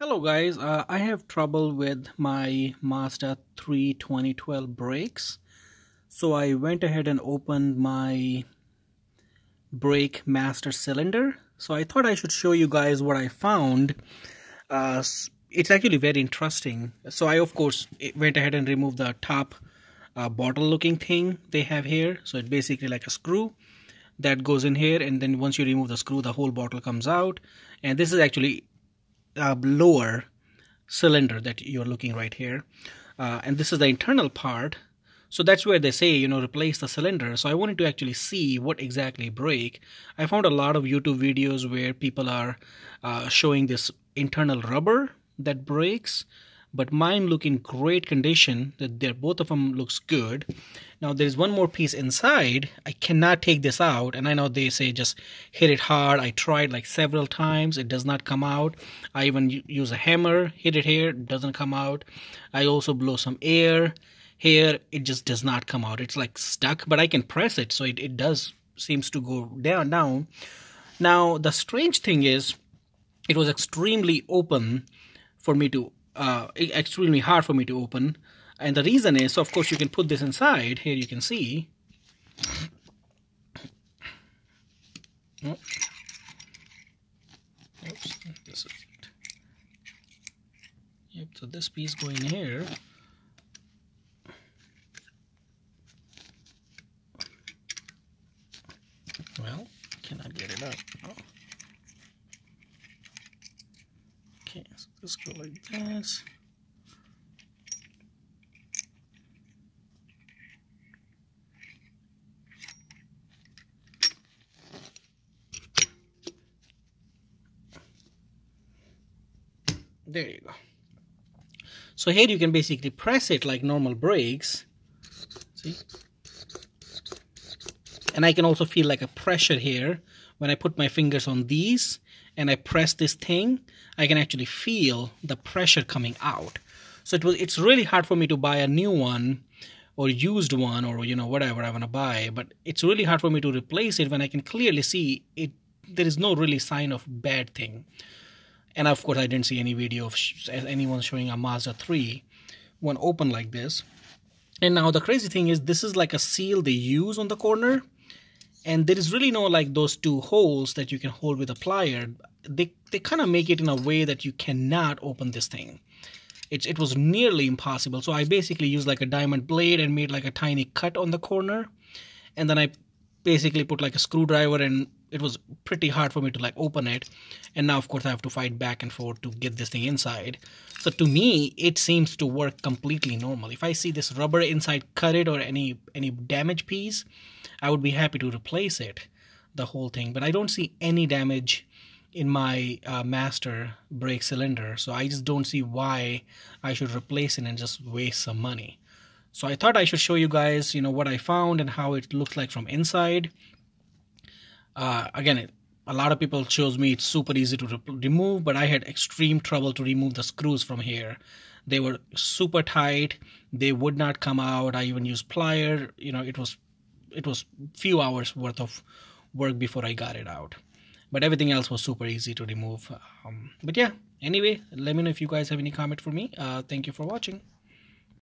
Hello guys, uh, I have trouble with my Mazda 3 2012 brakes. So I went ahead and opened my brake master cylinder. So I thought I should show you guys what I found. Uh, it's actually very interesting. So I of course went ahead and removed the top uh, bottle looking thing they have here. So it's basically like a screw that goes in here and then once you remove the screw the whole bottle comes out. And this is actually uh, lower cylinder that you're looking right here. Uh, and this is the internal part. So that's where they say, you know, replace the cylinder. So I wanted to actually see what exactly break. I found a lot of YouTube videos where people are uh, showing this internal rubber that breaks but mine look in great condition that they're both of them looks good. Now there's one more piece inside. I cannot take this out and i know they say just hit it hard. I tried like several times. It does not come out. I even use a hammer hit it here doesn't come out. I also blow some air here. It just does not come out. It's like stuck but i can press it so it, it does seems to go down down. Now the strange thing is it was extremely open for me to uh, extremely hard for me to open. And the reason is, so of course, you can put this inside. Here you can see. Oh. Oops, this is it. Yep, so this piece going here. Well, cannot get it out. Oh. Just go like this. There you go. So here you can basically press it like normal brakes. See? And I can also feel like a pressure here when I put my fingers on these and I press this thing, I can actually feel the pressure coming out. So it was it's really hard for me to buy a new one or used one or you know whatever I want to buy, but it's really hard for me to replace it when I can clearly see it there is no really sign of bad thing. And of course I didn't see any video of anyone showing a Mazda 3 one open like this. And now the crazy thing is this is like a seal they use on the corner and there is really no like those two holes that you can hold with a plier. They they kind of make it in a way that you cannot open this thing. It, it was nearly impossible. So i basically used like a diamond blade and made like a tiny cut on the corner. And then i basically put like a screwdriver and it was pretty hard for me to like open it. And now of course i have to fight back and forth to get this thing inside. So to me it seems to work completely normal. If i see this rubber inside cut it or any any damage piece i would be happy to replace it the whole thing. But i don't see any damage in my uh, master brake cylinder. So i just don't see why i should replace it and just waste some money so i thought i should show you guys you know what i found and how it looks like from inside. Uh, again a lot of people chose me. It's super easy to re remove but i had extreme trouble to remove the screws from here. They were super tight. They would not come out. I even used plier. You know it was it was few hours worth of work before i got it out. But everything else was super easy to remove. Um, but yeah anyway let me know if you guys have any comment for me. Uh, thank you for watching